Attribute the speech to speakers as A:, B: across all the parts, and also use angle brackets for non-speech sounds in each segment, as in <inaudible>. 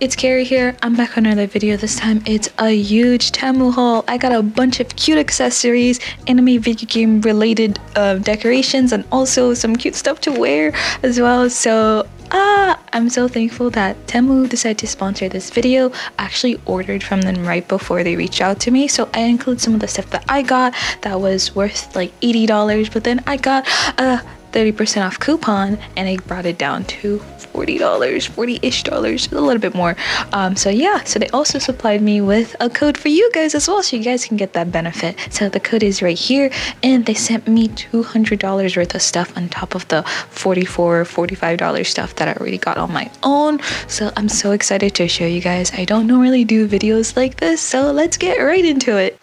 A: It's Carrie here. I'm back on another video. This time it's a huge Temu haul. I got a bunch of cute accessories, anime video game related uh, decorations, and also some cute stuff to wear as well. So Ah, I'm so thankful that Temu decided to sponsor this video. I actually ordered from them right before they reached out to me. So I include some of the stuff that I got that was worth like $80, but then I got a 30% off coupon and I brought it down to $40, 40-ish dollars, a little bit more. Um, so yeah, so they also supplied me with a code for you guys as well, so you guys can get that benefit. So the code is right here, and they sent me $200 worth of stuff on top of the $44, $45 stuff that I already got on my own. So I'm so excited to show you guys. I don't normally do videos like this, so let's get right into it.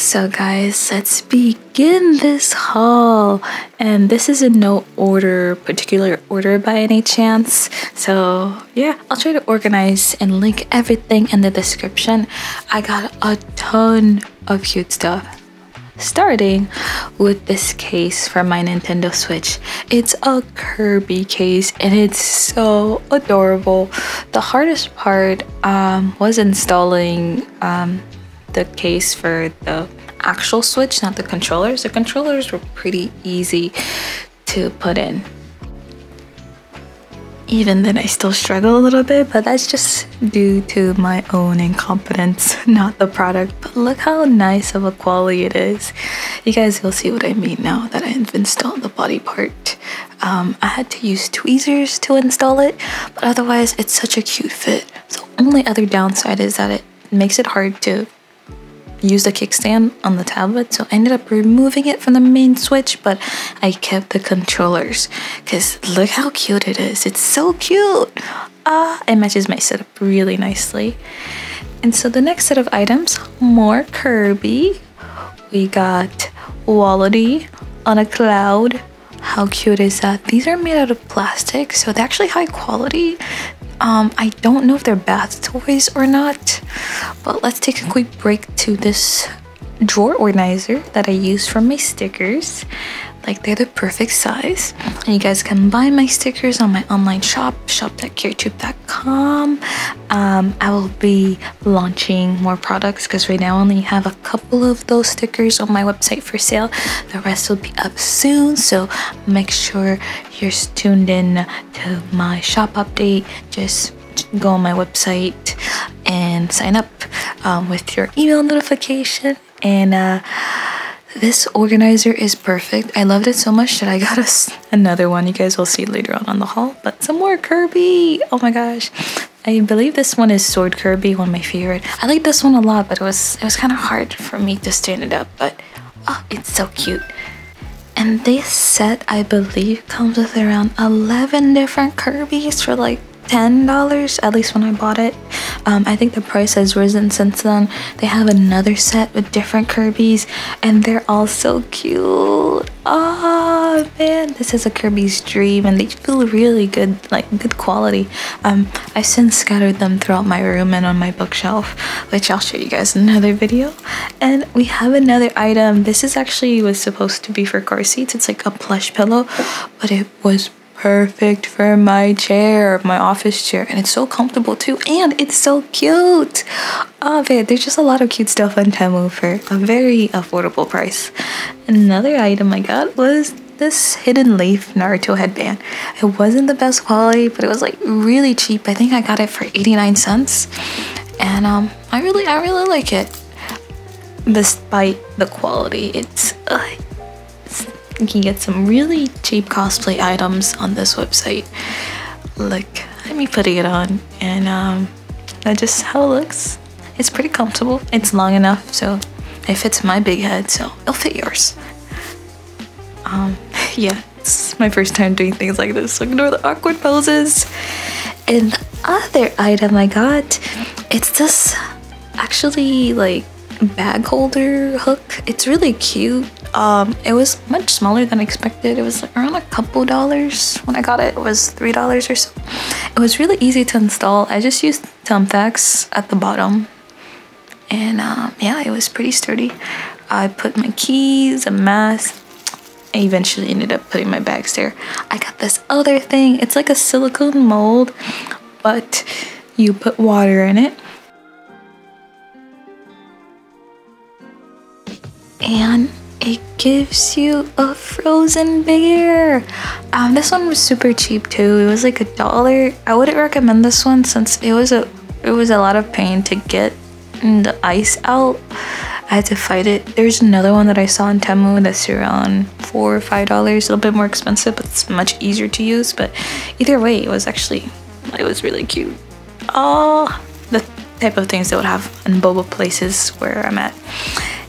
A: So guys, let's begin this haul. And this is in no order, particular order by any chance. So yeah, I'll try to organize and link everything in the description. I got a ton of cute stuff. Starting with this case for my Nintendo Switch. It's a Kirby case and it's so adorable. The hardest part um, was installing um, the case for the actual Switch, not the controllers. The controllers were pretty easy to put in. Even then, I still struggle a little bit, but that's just due to my own incompetence, <laughs> not the product. But look how nice of a quality it is. You guys will see what I mean now that I've installed the body part. Um, I had to use tweezers to install it, but otherwise, it's such a cute fit. So, only other downside is that it makes it hard to use the kickstand on the tablet so I ended up removing it from the main switch but I kept the controllers because look how cute it is. It's so cute! Ah it matches my setup really nicely. And so the next set of items more Kirby. We got Waddle Dee on a cloud. How cute is that? These are made out of plastic, so they're actually high quality. Um, I don't know if they're bath toys or not, but let's take a quick break to this drawer organizer that I use for my stickers. Like they're the perfect size. And you guys can buy my stickers on my online shop, shop.carritube.com. Um, I will be launching more products because right now I only have a couple of those stickers on my website for sale. The rest will be up soon, so make sure you're tuned in to my shop update. Just go on my website and sign up um, with your email notification and uh, this organizer is perfect. I loved it so much that I got us another one. You guys will see later on on the haul. But some more Kirby. Oh my gosh. I believe this one is Sword Kirby, one of my favorite. I like this one a lot, but it was it was kind of hard for me to stand it up. But oh, it's so cute. And this set, I believe, comes with around 11 different Kirby's for like $10 at least when I bought it. Um, I think the price has risen since then. They have another set with different Kirby's and they're all so cute. Oh man, this is a Kirby's dream and they feel really good, like good quality. Um, I've since scattered them throughout my room and on my bookshelf, which I'll show you guys in another video. And we have another item. This is actually was supposed to be for car seats. It's like a plush pillow, but it was perfect for my chair, my office chair, and it's so comfortable too, and it's so cute. Oh man, there's just a lot of cute stuff on Temu for a very affordable price. Another item I got was this hidden leaf Naruto headband. It wasn't the best quality, but it was like really cheap. I think I got it for 89 cents. And um, I really, I really like it. Despite the quality, it's, uh, you can get some really cheap cosplay items on this website. Look, let me putting it on and um, that's just how it looks. It's pretty comfortable. It's long enough so it fits my big head so it'll fit yours. Um, <laughs> yeah, it's my first time doing things like this so ignore the awkward poses. And the other item I got, it's this actually like bag holder hook. It's really cute um, it was much smaller than expected. It was like around a couple dollars when I got it. It was three dollars or so. It was really easy to install. I just used thumbtacks at the bottom, and um, yeah, it was pretty sturdy. I put my keys, a mask, I eventually ended up putting my bags there. I got this other thing. It's like a silicone mold, but you put water in it. And it gives you a frozen bear. Um, this one was super cheap too. It was like a dollar. I wouldn't recommend this one since it was a it was a lot of pain to get the ice out. I had to fight it. There's another one that I saw in Temu that's around four or five dollars, a little bit more expensive, but it's much easier to use. But either way, it was actually it was really cute. Oh, the type of things that would have in boba places where I'm at.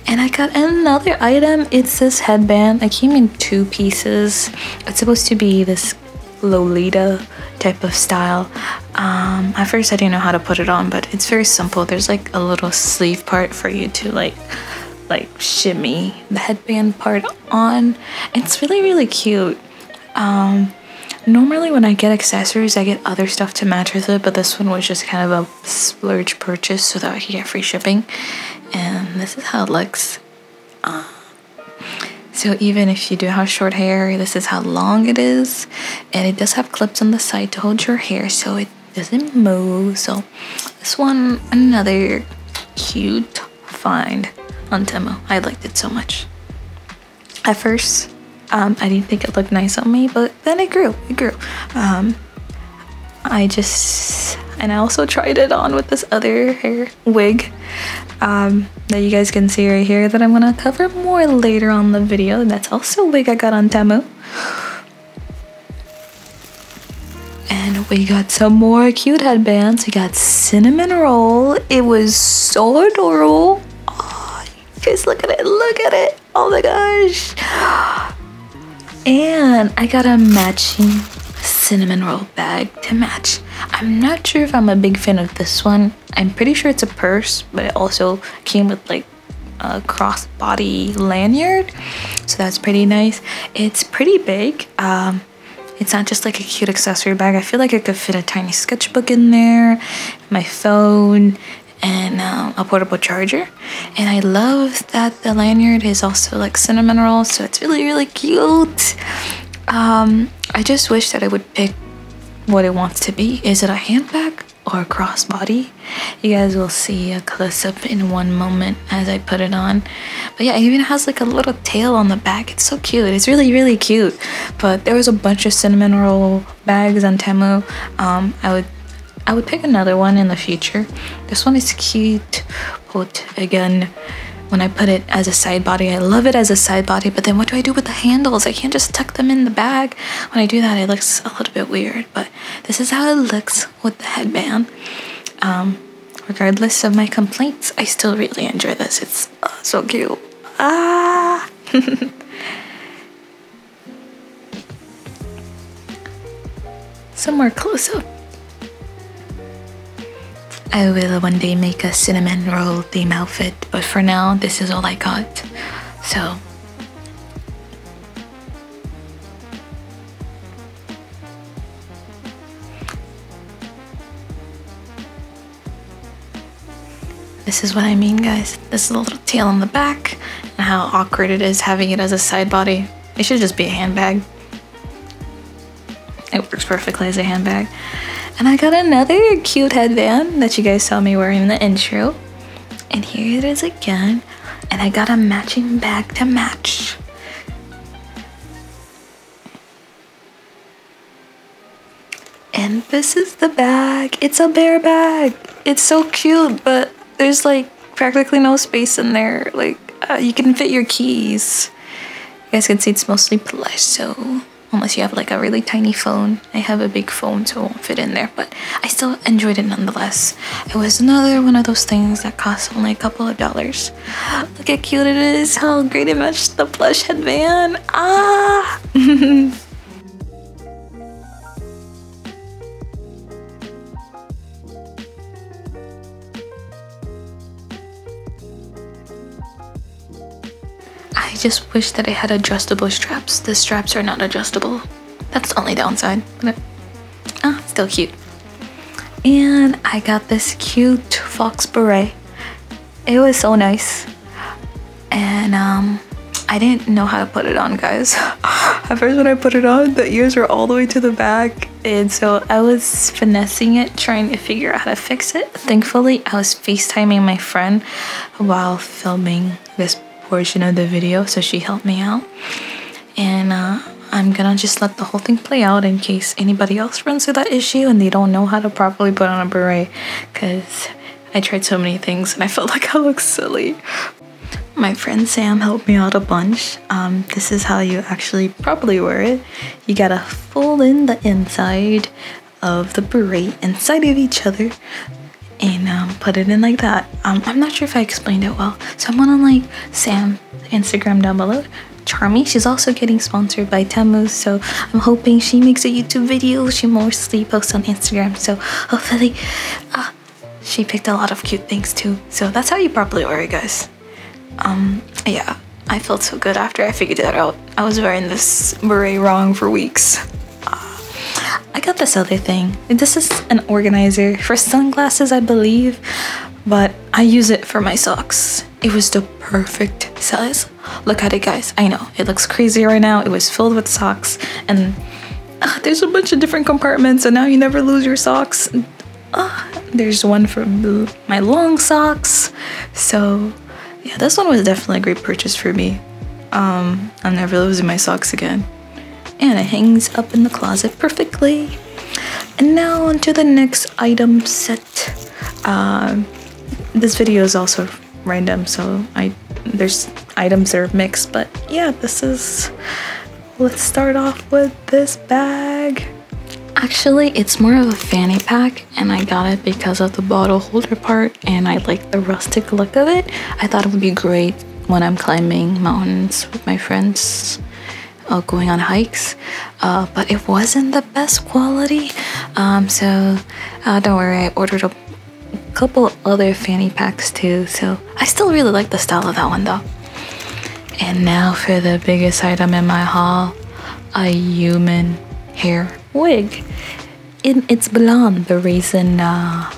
A: And I got another item. It's this headband. It came in two pieces. It's supposed to be this Lolita type of style. Um, at first I didn't know how to put it on, but it's very simple. There's like a little sleeve part for you to like like shimmy the headband part on. It's really, really cute. Um, normally when I get accessories, I get other stuff to match with it, but this one was just kind of a splurge purchase so that I could get free shipping. And this is how it looks. Uh, so even if you do have short hair, this is how long it is. And it does have clips on the side to hold your hair so it doesn't move. So this one, another cute find on Temu. I liked it so much. At first, um, I didn't think it looked nice on me, but then it grew. It grew. Um, I just, and I also tried it on with this other hair wig um, that you guys can see right here that I'm gonna cover more later on the video. And that's also a wig I got on Temu. And we got some more cute headbands. We got cinnamon roll. It was so adorable. Oh, you guys look at it, look at it. Oh my gosh. And I got a matching cinnamon roll bag to match. I'm not sure if I'm a big fan of this one. I'm pretty sure it's a purse, but it also came with like a crossbody lanyard. So that's pretty nice. It's pretty big. Um, it's not just like a cute accessory bag. I feel like I could fit a tiny sketchbook in there, my phone, and um, a portable charger. And I love that the lanyard is also like cinnamon roll, so it's really, really cute. Um, I just wish that I would pick what it wants to be. Is it a handbag or a crossbody? You guys will see a close-up in one moment as I put it on. But yeah, it even has like a little tail on the back. It's so cute. It's really, really cute. But there was a bunch of cinnamon roll bags on Temu. Um, I would I would pick another one in the future. This one is cute, but again, when I put it as a side body. I love it as a side body, but then what do I do with the handles? I can't just tuck them in the bag. When I do that, it looks a little bit weird, but this is how it looks with the headband. Um, regardless of my complaints, I still really enjoy this. It's uh, so cute. Ah! <laughs> Some more close-up. I will one day make a cinnamon roll theme outfit, but for now, this is all I got. So. This is what I mean, guys. This is a little tail on the back, and how awkward it is having it as a side body. It should just be a handbag. It works perfectly as a handbag. And I got another cute headband that you guys saw me wearing in the intro. And here it is again. And I got a matching bag to match. And this is the bag. It's a bear bag. It's so cute, but there's like practically no space in there. Like uh, you can fit your keys. You guys can see it's mostly plush, so unless you have like a really tiny phone. I have a big phone so it won't fit in there, but I still enjoyed it nonetheless. It was another one of those things that cost only a couple of dollars. <gasps> Look how cute it is, how great it matched the plush headband. Ah! <laughs> I just wish that it had adjustable straps. The straps are not adjustable. That's the only downside. Ah, still cute. And I got this cute fox beret. It was so nice. And um, I didn't know how to put it on, guys. <laughs> At first, when I put it on, the ears were all the way to the back, and so I was finessing it, trying to figure out how to fix it. Thankfully, I was FaceTiming my friend while filming this portion of the video, so she helped me out. And uh, I'm gonna just let the whole thing play out in case anybody else runs into that issue and they don't know how to properly put on a beret, because I tried so many things and I <laughs> felt like I looked silly. My friend Sam helped me out a bunch. Um, this is how you actually properly wear it. You gotta fold in the inside of the beret inside of each other and um, put it in like that. Um, I'm not sure if I explained it well. Someone on like Sam Instagram down below, Charmy, she's also getting sponsored by Temu, so I'm hoping she makes a YouTube video. She mostly posts on Instagram, so hopefully uh, she picked a lot of cute things too. So that's how you properly wear it, guys um yeah i felt so good after i figured that out i was wearing this beret wrong for weeks i got this other thing. This is an organizer for sunglasses i believe but i use it for my socks. It was the perfect size. Look at it guys. I know. It looks crazy right now. It was filled with socks and uh, there's a bunch of different compartments and now you never lose your socks. Uh, there's one for my long socks. So yeah, this one was definitely a great purchase for me. Um, I'm never losing my socks again. And it hangs up in the closet perfectly. And now onto the next item set. Um, this video is also random, so I there's items that are mixed, but yeah, this is. Let's start off with this bag. Actually, it's more of a fanny pack and I got it because of the bottle holder part and I like the rustic look of it. I thought it would be great when I'm climbing mountains with my friends uh, going on hikes, uh, but it wasn't the best quality. Um, so uh, don't worry, I ordered a couple other fanny packs too. So I still really like the style of that one though. And now for the biggest item in my haul, a human hair wig. It's blonde. The reason uh,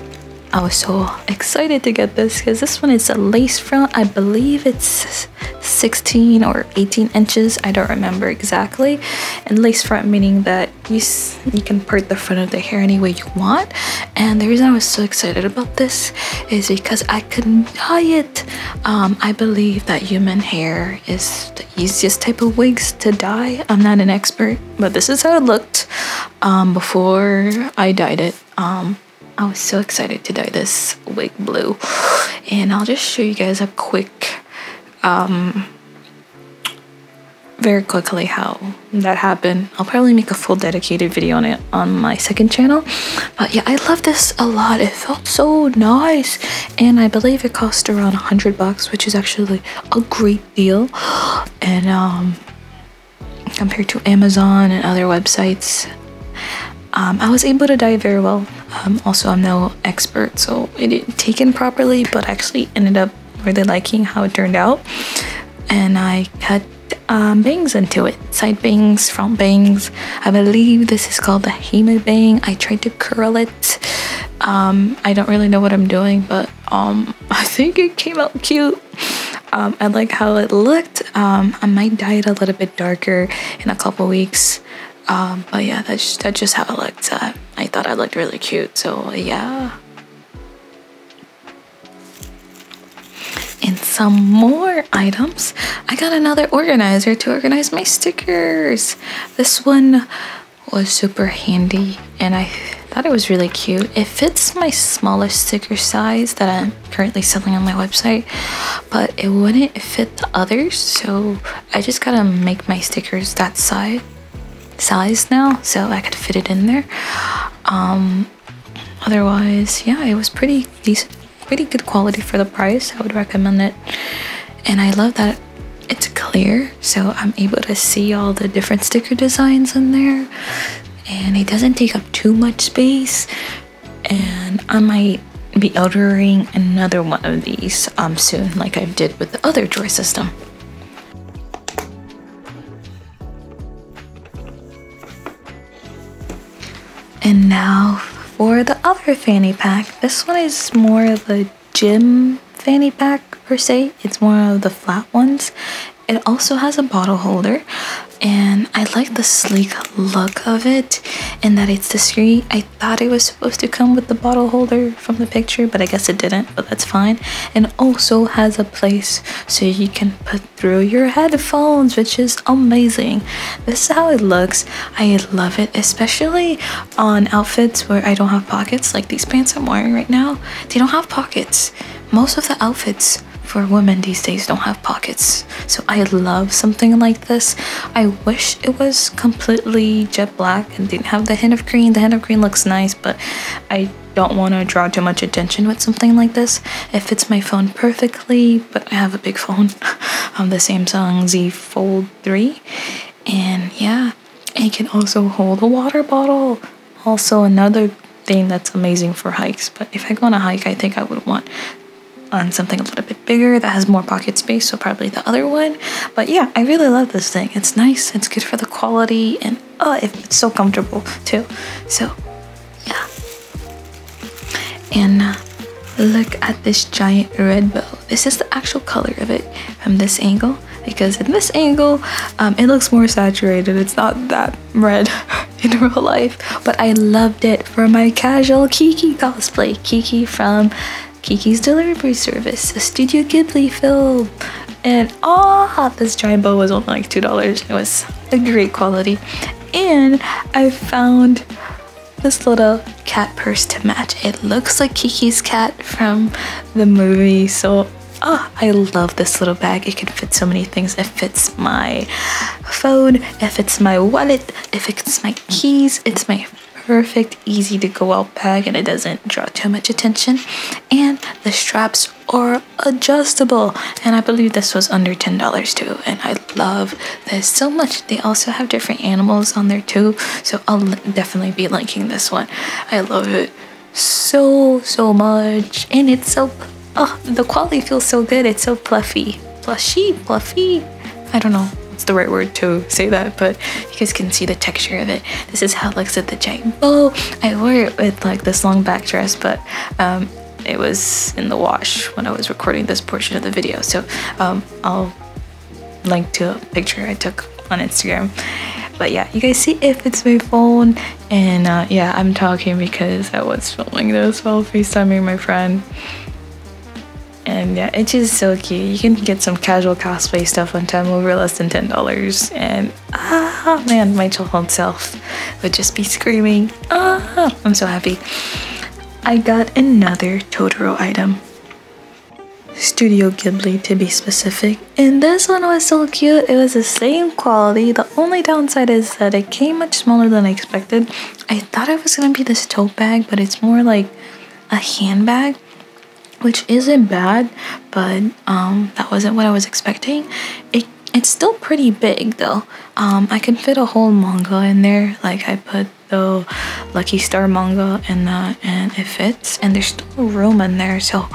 A: I was so excited to get this because this one is a lace front. I believe it's 16 or 18 inches. I don't remember exactly. And lace front meaning that you you can part the front of the hair any way you want. And the reason I was so excited about this is because I could dye it. Um, I believe that human hair is the easiest type of wigs to dye. I'm not an expert, but this is how it looked um, before I dyed it. Um, I was so excited to dye this wig blue. And I'll just show you guys a quick, um, very quickly how that happened. I'll probably make a full dedicated video on it on my second channel. But yeah, I love this a lot. It felt so nice. And I believe it cost around a hundred bucks, which is actually a great deal. And um, compared to Amazon and other websites, um, I was able to dye very well. Um, also, I'm no expert, so it didn't take in properly, but actually ended up really liking how it turned out. And I cut um, bangs into it side bangs, front bangs. I believe this is called the hime bang. I tried to curl it. Um, I don't really know what I'm doing, but um, <laughs> I think it came out cute. Um, I like how it looked. Um, I might dye it a little bit darker in a couple weeks. Um, but yeah, that's that's just how it looked. Uh, I thought I looked really cute, so yeah. And some more items. I got another organizer to organize my stickers. This one was super handy, and I thought it was really cute. It fits my smallest sticker size that I'm currently selling on my website, but it wouldn't fit the others, so I just gotta make my stickers that size size now so I could fit it in there. Um, otherwise, yeah, it was pretty decent, pretty good quality for the price. I would recommend it. And I love that it's clear so I'm able to see all the different sticker designs in there and it doesn't take up too much space and I might be ordering another one of these um soon like I did with the other drawer system. And now for the other fanny pack. This one is more of a gym fanny pack per se. It's more of the flat ones. it also has a bottle holder and I like the sleek look of it and that it's discreet. I thought it was supposed to come with the bottle holder from the picture, but I guess it didn't, but that's fine. And also has a place so you can put through your headphones, which is amazing. This is how it looks. I love it, especially on outfits where I don't have pockets, like these pants I'm wearing right now. They don't have pockets. Most of the outfits for women these days don't have pockets. So I love something like this. I wish it was completely jet black and didn't have the hint of green. The hint of green looks nice, but I don't want to draw too much attention with something like this. It fits my phone perfectly, but I have a big phone. <laughs> I'm the Samsung Z Fold 3. And yeah, it can also hold a water bottle. Also another thing that's amazing for hikes. But if I go on a hike, I think I would want on something a little bit bigger that has more pocket space, so probably the other one. But yeah, I really love this thing. It's nice, it's good for the quality, and oh, it's so comfortable too. So yeah. And uh, look at this giant red bow. This is the actual color of it from this angle because in this angle um, it looks more saturated it's not that red <laughs> in real life but I loved it for my casual Kiki cosplay Kiki from Kiki's Delivery Service, a Studio Ghibli film. And oh, this giant bow was only like $2. It was a great quality. And I found this little cat purse to match. It looks like Kiki's cat from the movie. So oh, I love this little bag. It can fit so many things. It fits my phone, it fits my wallet, it fits my keys. It's my perfect, easy to go out bag and it doesn't draw too much attention. And the straps are adjustable. And I believe this was under $10 too. And I love this so much. They also have different animals on there too. So I'll definitely be linking this one. I love it so, so much. And it's so, oh, the quality feels so good. It's so fluffy. Plushy, fluffy. I don't know it's the right word to say that, but you guys can see the texture of it. This is how it looks at the giant bow. I wore it with like this long back dress, but um, it was in the wash when I was recording this portion of the video. So um, I'll link to a picture I took on Instagram. But yeah, you guys see if it's my phone. And uh, yeah, I'm talking because I was filming this while FaceTiming my friend and yeah it's just so cute you can get some casual cosplay stuff on Temu for less than ten dollars. And ah man my child self would just be screaming ah I'm so happy. I got another Totoro item. Studio Ghibli to be specific. And this one was so cute. It was the same quality. The only downside is that it came much smaller than I expected. I thought it was gonna be this tote bag but it's more like a handbag which isn't bad, but um, that wasn't what I was expecting. It it's still pretty big though. Um, I can fit a whole manga in there. Like I put the Lucky Star manga in that, and it fits. And there's still room in there, so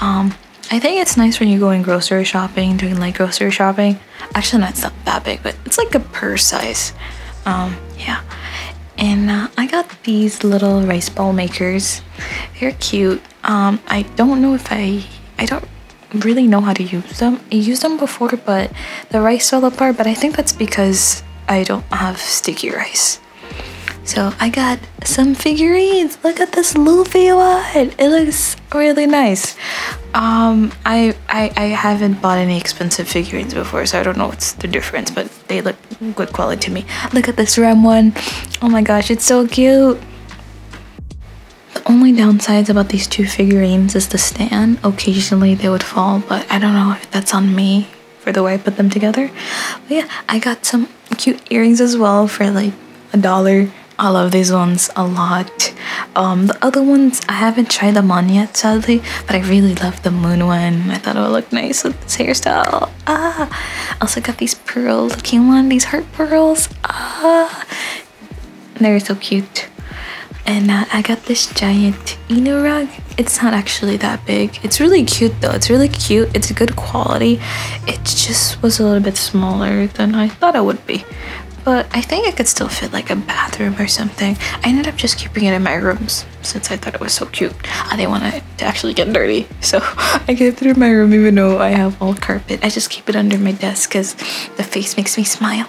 A: um, I think it's nice when you're going grocery shopping, doing like grocery shopping. Actually, no, it's not that big, but it's like a purse size. Um, yeah. And uh, I got these little rice ball makers. They're cute. Um, I don't know if I, I don't really know how to use them. I used them before, but the rice fell apart, but I think that's because I don't have sticky rice. So I got some figurines. Look at this Luffy one. It looks really nice. Um, I, I I haven't bought any expensive figurines before, so I don't know what's the difference, but they look good quality to me. Look at this Rem one. Oh my gosh, it's so cute only downsides about these two figurines is the stand. Occasionally they would fall, but I don't know if that's on me for the way I put them together. But yeah, I got some cute earrings as well for like a dollar. I love these ones a lot. Um, the other ones, I haven't tried them on yet, sadly, but I really love the moon one. I thought it would look nice with this hairstyle. Ah, also got these pearl looking one, these heart pearls. Ah, they're so cute. And uh, I got this giant Inu rug. It's not actually that big. It's really cute though. It's really cute. It's good quality. It just was a little bit smaller than I thought it would be. but I think it could still fit like a bathroom or something. I ended up just keeping it in my rooms since I thought it was so cute. I didn't want it to actually get dirty, <laughs> so I kept it in my room even though I have all carpet. I just keep it under my desk because the face makes me smile.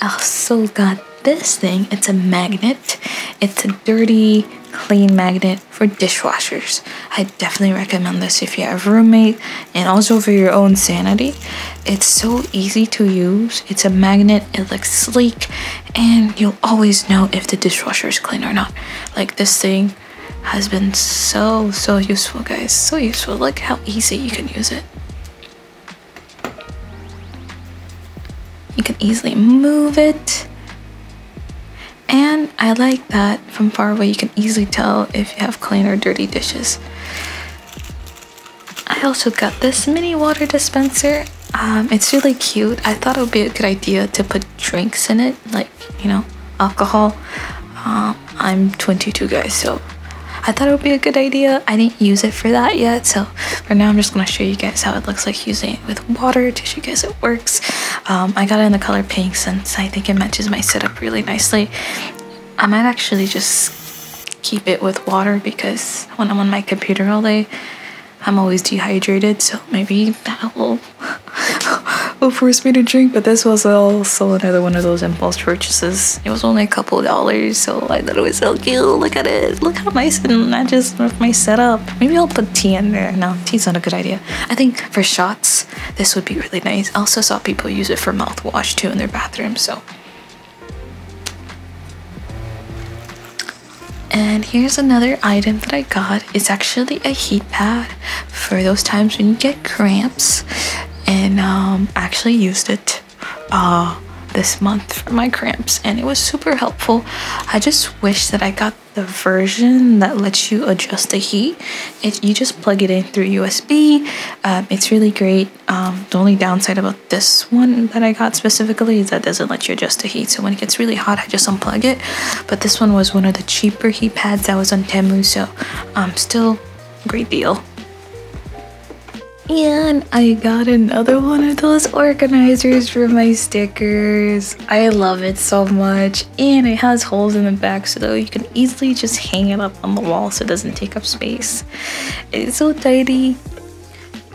A: I also got this thing. It's a magnet. It's a dirty clean magnet for dishwashers. I definitely recommend this if you have a roommate and also for your own sanity. It's so easy to use. It's a magnet, it looks sleek, and you'll always know if the dishwasher is clean or not. Like this thing has been so, so useful, guys. So useful. Look how easy you can use it. You can easily move it and I like that from far away you can easily tell if you have clean or dirty dishes. I also got this mini water dispenser. Um, it's really cute. I thought it would be a good idea to put drinks in it, like, you know, alcohol. Um, I'm 22 guys, so I thought it would be a good idea. I didn't use it for that yet, so for now I'm just gonna show you guys how it looks like using it with water to show you guys it works. Um, I got it in the color pink since I think it matches my setup really nicely. I might actually just keep it with water because when I'm on my computer all day, I'm always dehydrated, so maybe that will <laughs> will force me to drink. But this was also another one of those impulse purchases. It was only a couple dollars, so I thought it was so cute. Look at it. Look how nice and matches with my setup. Maybe I'll put tea in there. No, tea's not a good idea. I think for shots, this would be really nice. I also saw people use it for mouthwash too in their bathroom, so And here's another item that I got. It's actually a heat pad for those times when you get cramps. And um, actually used it uh, this month for my cramps and it was super helpful. I just wish that I got the version that lets you adjust the heat. If you just plug it in through USB, um, it's really great. Um, the only downside about this one that I got specifically is that doesn't let you adjust the heat. So when it gets really hot, I just unplug it. But this one was one of the cheaper heat pads that was on Temu, so um, still great deal. And I got another one of those organizers for my stickers. I love it so much. And it has holes in the back so you can easily just hang it up on the wall so it doesn't take up space. It's so tidy.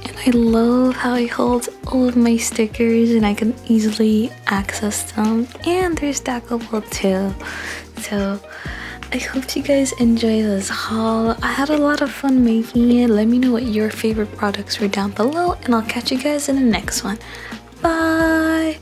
A: And I love how it holds all of my stickers and I can easily access them. And they're stackable too. So I hope you guys enjoy this haul. I had a lot of fun making it. Let me know what your favorite products were down below and I'll catch you guys in the next one. Bye!